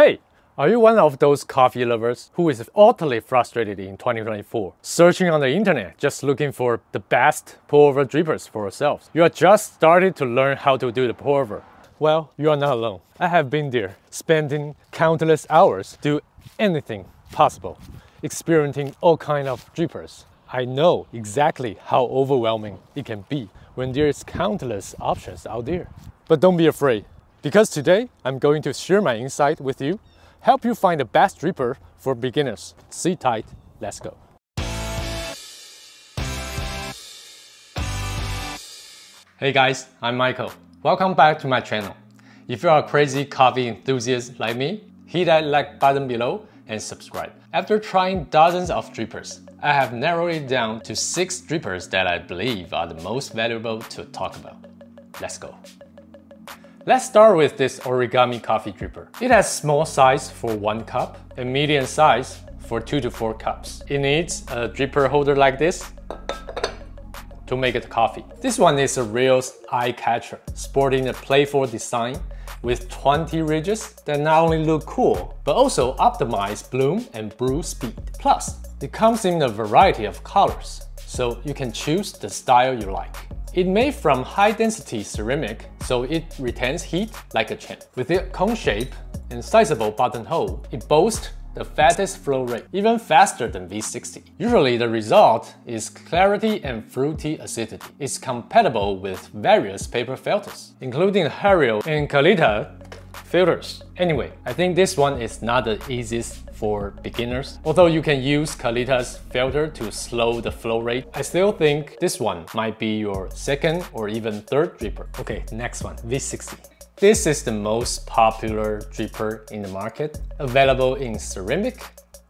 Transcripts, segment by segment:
Hey, are you one of those coffee lovers who is utterly frustrated in 2024, searching on the internet just looking for the best pour-over drippers for yourselves? You are just starting to learn how to do the pour-over. Well, you are not alone. I have been there, spending countless hours do anything possible, experiencing all kind of drippers. I know exactly how overwhelming it can be when there is countless options out there. But don't be afraid, because today I'm going to share my insight with you, help you find the best dripper for beginners. Sit tight, let's go. Hey guys, I'm Michael. Welcome back to my channel. If you are a crazy coffee enthusiast like me, hit that like button below and subscribe. After trying dozens of drippers, I have narrowed it down to 6 drippers that I believe are the most valuable to talk about. Let's go. Let's start with this origami coffee dripper. It has small size for 1 cup and medium size for 2 to 4 cups. It needs a dripper holder like this to make it coffee. This one is a real eye catcher, sporting a playful design with 20 ridges that not only look cool, but also optimize bloom and brew speed. Plus, it comes in a variety of colors, so you can choose the style you like. It's made from high-density ceramic, so it retains heat like a champ. With its cone shape and sizable buttonhole, it boasts the fastest flow rate, even faster than V60. Usually the result is clarity and fruity acidity. It's compatible with various paper filters, including Hario and Kalita filters. Anyway, I think this one is not the easiest for beginners. Although you can use Kalita's filter to slow the flow rate, I still think this one might be your second or even third dripper. Okay, next one, V60. This is the most popular dripper in the market, available in ceramic,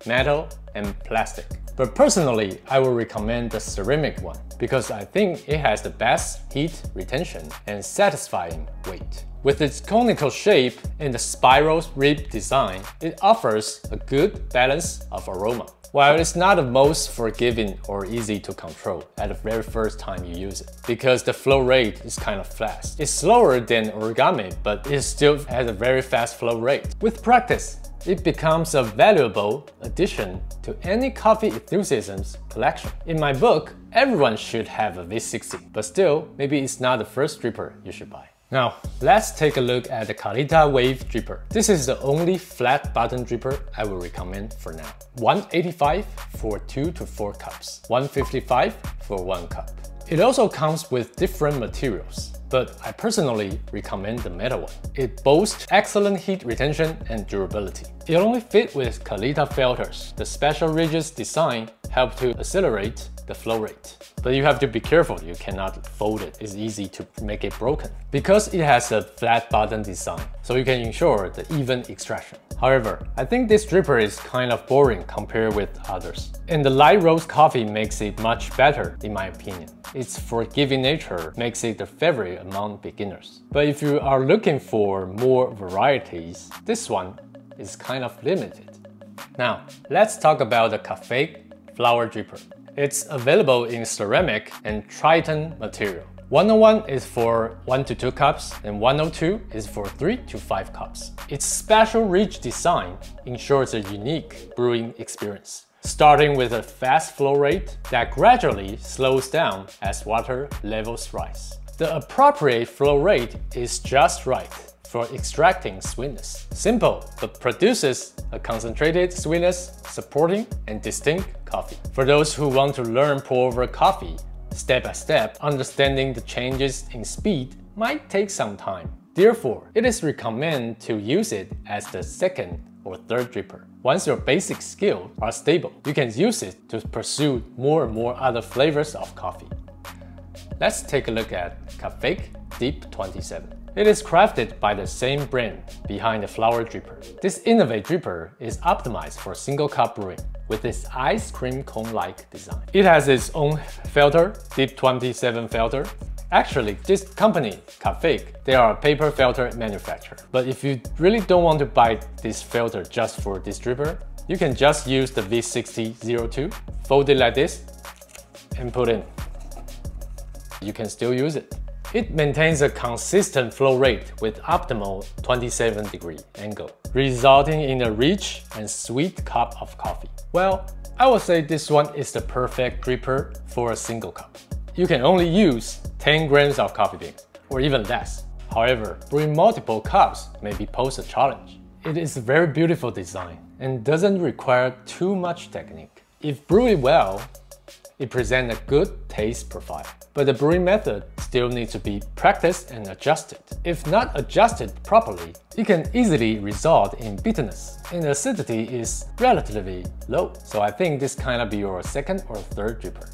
metal, and plastic. But personally, I will recommend the ceramic one because I think it has the best heat retention and satisfying weight. With its conical shape and the spiral rib design, it offers a good balance of aroma. While it's not the most forgiving or easy to control at the very first time you use it, because the flow rate is kind of fast. It's slower than origami, but it still has a very fast flow rate. With practice, it becomes a valuable addition to any coffee enthusiast's collection. In my book, everyone should have a V60, but still, maybe it's not the first dripper you should buy. Now, let's take a look at the Kalita Wave Dripper. This is the only flat bottom dripper I will recommend for now. 185 for 2 to 4 cups, 155 for 1 cup. It also comes with different materials but I personally recommend the metal one. It boasts excellent heat retention and durability. It only fits with Kalita filters. The special ridges design help to accelerate the flow rate. But you have to be careful, you cannot fold it. It's easy to make it broken. Because it has a flat bottom design, so you can ensure the even extraction. However, I think this dripper is kind of boring compared with others. And the light roast coffee makes it much better in my opinion. Its forgiving nature makes it a favorite among beginners. But if you are looking for more varieties, this one is kind of limited. Now, let's talk about the Cafec Flower Dripper. It's available in ceramic and Tritan material. 101 is for 1 to 2 cups and 102 is for 3 to 5 cups. Its special ridge design ensures a unique brewing experience, starting with a fast flow rate that gradually slows down as water levels rise. The appropriate flow rate is just right for extracting sweetness. Simple, but produces a concentrated sweetness, supporting and distinct coffee. For those who want to learn pour-over coffee, step by step, understanding the changes in speed might take some time. Therefore, it is recommended to use it as the second or third dripper. Once your basic skills are stable, you can use it to pursue more and more other flavors of coffee. Let's take a look at Cafec Deep 27. It is crafted by the same brand behind the flower dripper. This Innovate dripper is optimized for single cup brewing with its ice cream cone-like design. It has its own filter, Deep 27 filter. Actually, this company, Cafec, they are a paper filter manufacturer. But if you really don't want to buy this filter just for this dripper, you can just use the V6002, fold it like this, and put in. You can still use it. It maintains a consistent flow rate with optimal 27 degree angle, resulting in a rich and sweet cup of coffee. Well, I would say this one is the perfect dripper for a single cup. You can only use 10 grams of coffee beans, or even less. However, brewing multiple cups may be pose a challenge. It is a very beautiful design and doesn't require too much technique. If brewed well, it presents a good taste profile. But the brewing method still needs to be practiced and adjusted. If not adjusted properly, it can easily result in bitterness, and acidity is relatively low. So I think this kind of be your second or third dripper.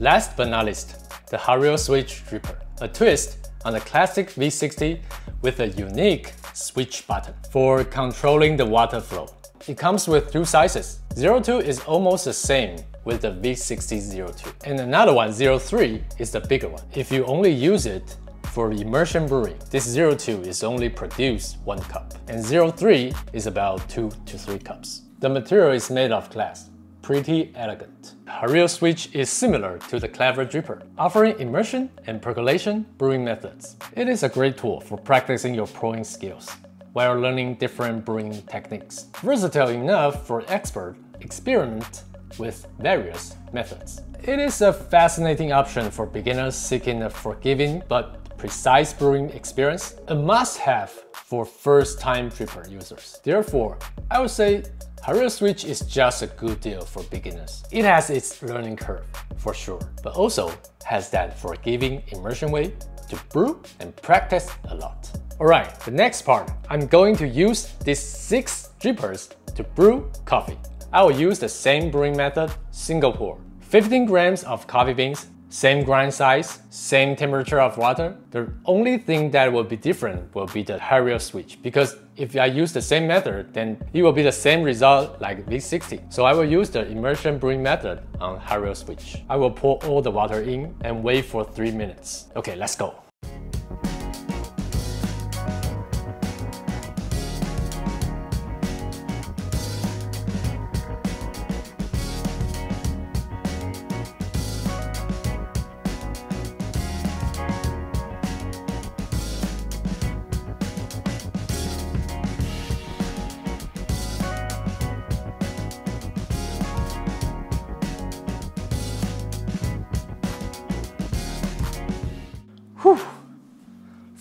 Last but not least, the Hario Switch dripper, a twist on the classic V60 with a unique switch button for controlling the water flow. It comes with two sizes. 02 is almost the same with the V6002. And another one, 03, is the bigger one. If you only use it for immersion brewing, this 02 is only produce one cup, and 03 is about two to three cups. The material is made of glass, pretty elegant. Hario Switch is similar to the Clever Dripper, offering immersion and percolation brewing methods. It is a great tool for practicing your pouring skills while learning different brewing techniques. Versatile enough for expert experiment with various methods. It is a fascinating option for beginners seeking a forgiving but precise brewing experience, a must-have for first-time dripper users. Therefore, I would say Hario Switch is just a good deal for beginners. It has its learning curve, for sure, but also has that forgiving immersion way to brew and practice a lot. Alright, the next part, I'm going to use these 6 drippers to brew coffee. I will use the same brewing method, single pour. 15 grams of coffee beans, same grind size, same temperature of water. The only thing that will be different will be the Hario Switch because if I use the same method, then it will be the same result like V60. So I will use the immersion brewing method on Hario Switch. I will pour all the water in and wait for 3 minutes. Okay, let's go.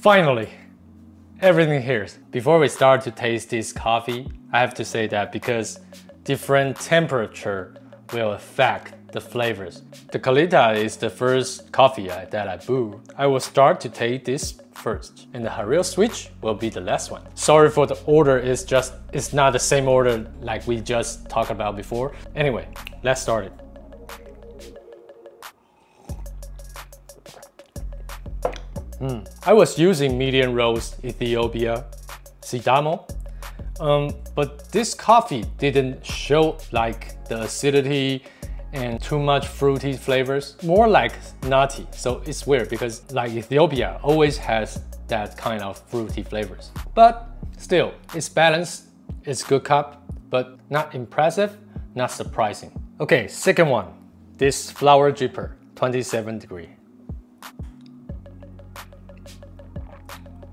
Finally, everything here. Before we start to taste this coffee, I have to say that because different temperature will affect the flavors. The Kalita is the first coffee that I brew. I will start to taste this first, and the Hario Switch will be the last one. Sorry for the order, it's just, it's not the same order like we just talked about before. Anyway, let's start it. Mm. I was using medium roast Ethiopia Sidamo, um, but this coffee didn't show like the acidity and too much fruity flavors, more like nutty. So it's weird because like Ethiopia always has that kind of fruity flavors. But still, it's balanced, it's good cup, but not impressive, not surprising. Okay, second one, this flower dripper, 27 degree.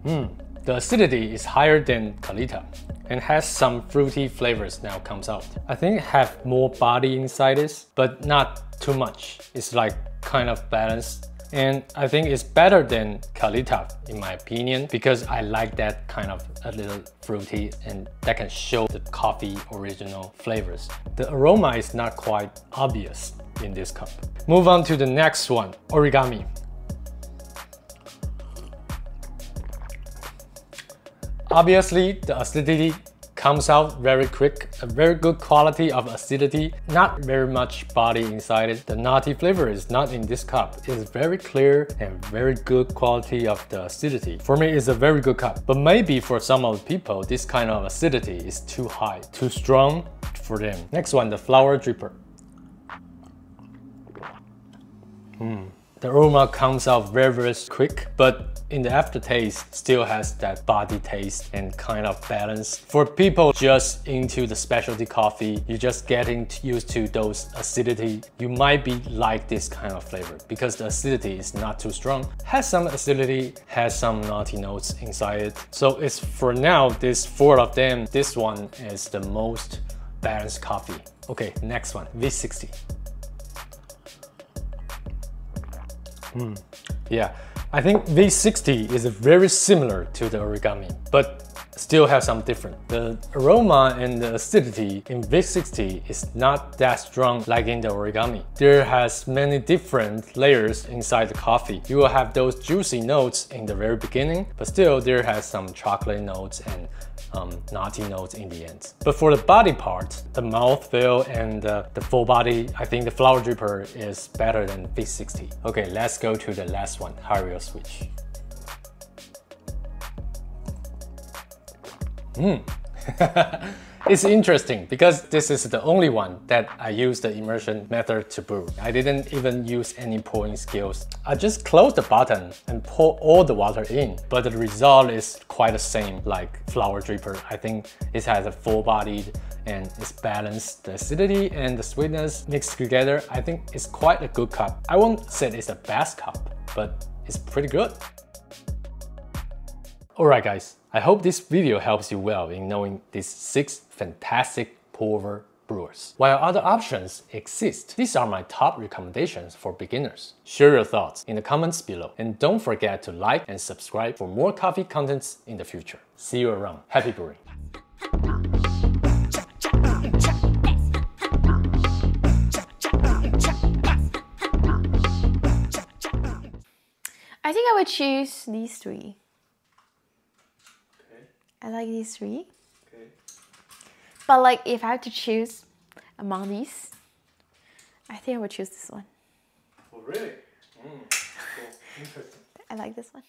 Mm, the acidity is higher than Kalita and has some fruity flavors now comes out. I think it have more body inside this, but not too much. It's like kind of balanced. And I think it's better than Kalita in my opinion because I like that kind of a little fruity and that can show the coffee original flavors. The aroma is not quite obvious in this cup. Move on to the next one, origami. Obviously, the acidity comes out very quick, a very good quality of acidity, not very much body inside it. The nutty flavor is not in this cup. It is very clear and very good quality of the acidity. For me, it's a very good cup, but maybe for some of the people, this kind of acidity is too high, too strong for them. Next one, the flower dripper. Hmm. The aroma comes out very, very quick, but in the aftertaste still has that body taste and kind of balance. For people just into the specialty coffee, you're just getting used to those acidity, you might be like this kind of flavor because the acidity is not too strong. Has some acidity, has some naughty notes inside it. So it's for now, this four of them, this one is the most balanced coffee. Okay, next one, V60. Mm. Yeah, I think V60 is very similar to the origami, but still have some different. The aroma and the acidity in V60 is not that strong like in the origami. There has many different layers inside the coffee. You will have those juicy notes in the very beginning, but still there has some chocolate notes and um, nutty notes in the end. But for the body part, the mouthfeel and uh, the full body, I think the flower dripper is better than V60. Okay, let's go to the last one, Hario Switch. Hmm. It's interesting because this is the only one that I use the immersion method to brew. I didn't even use any pouring skills. I just close the button and pour all the water in, but the result is quite the same like flower dripper. I think it has a full-bodied and it's balanced. The acidity and the sweetness mixed together, I think it's quite a good cup. I won't say it's the best cup, but it's pretty good. Alright guys, I hope this video helps you well in knowing these 6 fantastic pour-over brewers. While other options exist, these are my top recommendations for beginners. Share your thoughts in the comments below and don't forget to like and subscribe for more coffee contents in the future. See you around. Happy brewing! I think I would choose these three. I like these three. Okay. But like if I had to choose among these, I think I would choose this one. Oh really? Mm, cool. Interesting. I like this one.